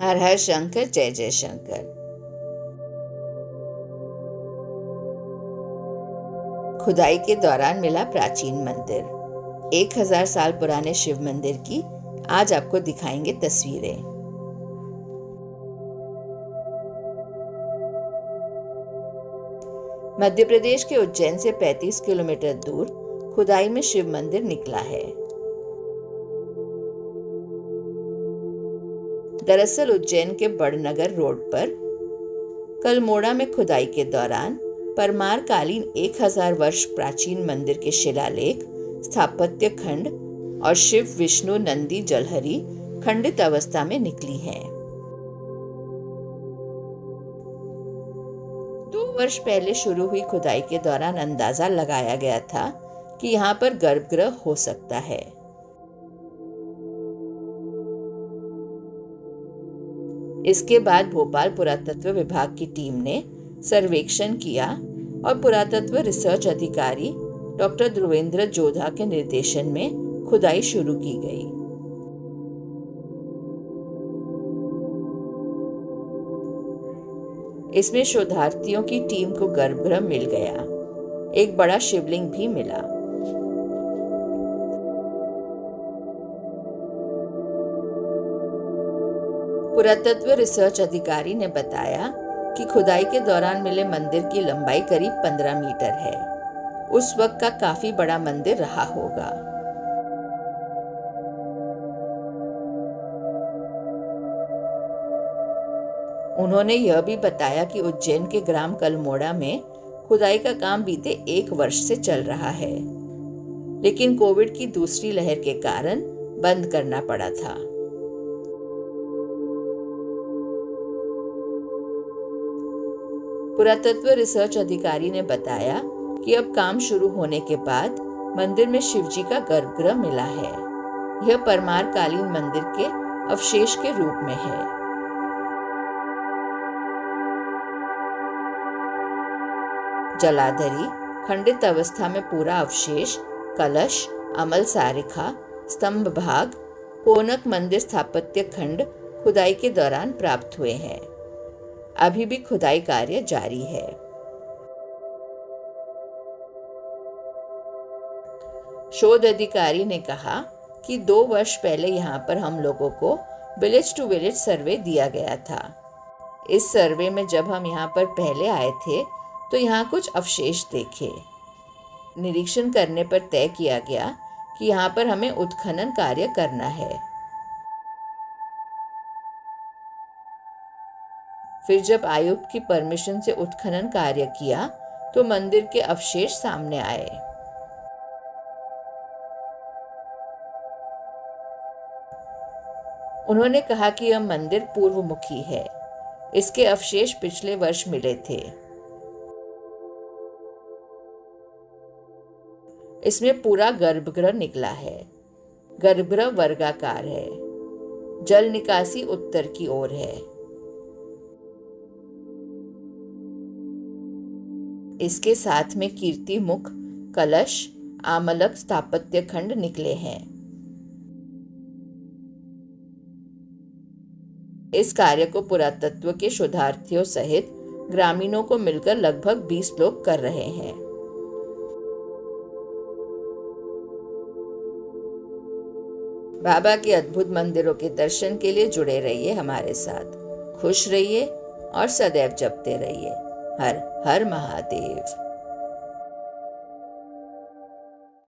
हर हर शंकर, जय जय शंकर। खुदाई के दौरान मिला प्राचीन मंदिर। एक हज़ार साल पुराने शिव मंदिर की आज आपको दिखाएँगे तस्वीरें। मध्य प्रदेश के उज्जैन से 35 किलोमीटर दूर खुदाई में शिव मंदिर निकला है। दरअसल उज्जैन के बड़नगर रोड पर कलमोड़ा में खुदाई के दौरान परमार कालीन एक हज़ार वर्ष प्राचीन मंदिर के शिलालेख, स्थापत्य खंड और शिव विष्णु नंदी जलहरी खंडित अवस्था में निकली हैं। दो वर्ष पहले शुरू हुई खुदाई के दौरान अंदाज़ा लगाया गया था कि यहाँ पर गर्भगृह हो सकता है इसके बाद भोपाल पुरातत्व विभाग की टीम ने सर्वेक्षण किया और पुरातत्व रिसर्च अधिकारी डॉक्टर ध्रुवेंद्र जोधा के निर्देशन में खुदाई शुरू की गई। इसमें शोधार्थियों की टीम को गर्भगृह मिल गया। एक बड़ा शिवलिंग भी मिला। पुरातत्व रिसर्च अधिकारी ने बताया कि खुदाई के दौरान मिले मंदिर की लंबाई करीब 15 मीटर है। उस वक्त का काफ़ी बड़ा मंदिर रहा होगा। उन्होंने यह भी बताया कि उज्जैन के ग्राम कलमोड़ा में खुदाई का काम बीते एक वर्ष से चल रहा है, लेकिन कोविड की दूसरी लहर के कारण बंद करना पड़ा था। पुरातत्व रिसर्च अधिकारी ने बताया कि अब काम शुरू होने के बाद मंदिर में शिवजी का गर्भगृह मिला है। यह परमार कालीन मंदिर के अवशेष के रूप में है। जलाधरी, खंडित अवस्था में पूरा अवशेष, कलश, अमल सारिखा स्तंभ भाग, कोनक मंदिर स्थापत्य खंड खुदाई के दौरान प्राप्त हुए हैं। अभी भी खुदाई कार्य जारी है। शोध अधिकारी ने कहा कि दो वर्ष पहले यहाँ पर हम लोगों को विलेज टू विलेज सर्वे दिया गया था। इस सर्वे में जब हम यहाँ पर पहले आए थे तो यहाँ कुछ अवशेष देखे। निरीक्षण करने पर तय किया गया कि यहाँ पर हमें उत्खनन कार्य करना है। फिर जब आयुक्त की परमिशन से उत्खनन कार्य किया तो मंदिर के अवशेष सामने आए। उन्होंने कहा कि यह मंदिर पूर्वमुखी है। इसके अवशेष पिछले वर्ष मिले थे। इसमें पूरा गर्भगृह निकला है। गर्भगृह वर्गाकार है। जल निकासी उत्तर की ओर है। इसके साथ में कीर्ति, मुख, कलश, आमलक, स्थापत्य खंड निकले हैं। इस कार्य को पुरातत्व के शोधार्थियों सहित ग्रामीणों को मिलकर लगभग 20 लोग कर रहे हैं। बाबा के अद्भुत मंदिरों के दर्शन के लिए जुड़े रहिए हमारे साथ। खुश रहिए और सदैव जपते रहिए। हर हर महादेव।